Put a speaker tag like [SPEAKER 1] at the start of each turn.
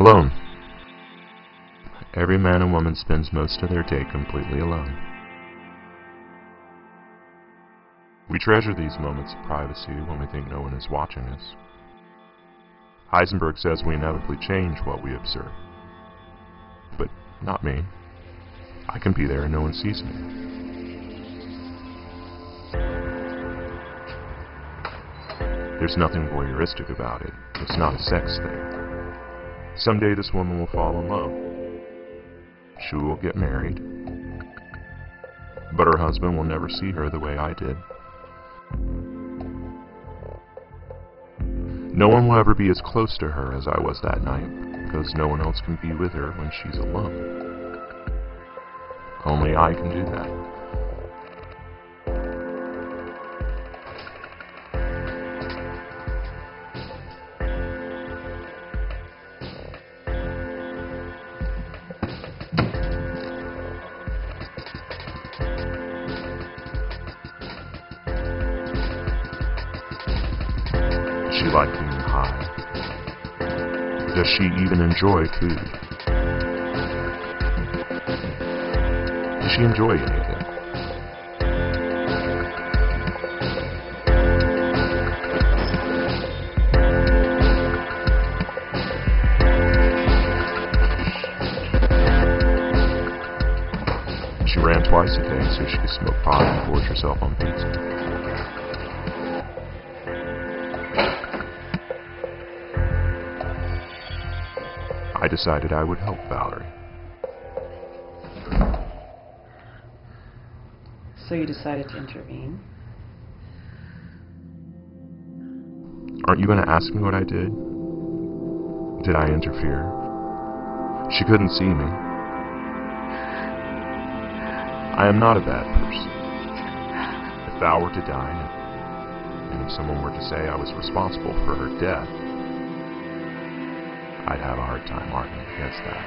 [SPEAKER 1] Alone. Every man and woman spends most of their day completely alone. We treasure these moments of privacy when we think no one is watching us. Heisenberg says we inevitably change what we observe. But not me. I can be there and no one sees me. There's nothing voyeuristic about it. It's not a sex thing. Someday this woman will fall in love. She will get married. But her husband will never see her the way I did. No one will ever be as close to her as I was that night, because no one else can be with her when she's alone. Only I can do that. She like being high? Does she even enjoy food? Does she enjoy anything? She ran twice a day so she could smoke pot and gorge herself on pizza. I decided I would help Valerie.
[SPEAKER 2] So you decided to intervene?
[SPEAKER 1] Aren't you going to ask me what I did? Did I interfere? She couldn't see me. I am not a bad person. If Val were to die, and if someone were to say I was responsible for her death, I'd have a hard time arguing against that.